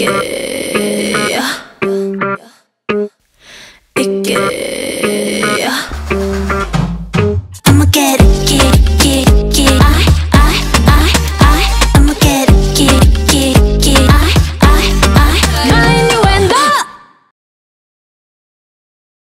ikke I'ma get it.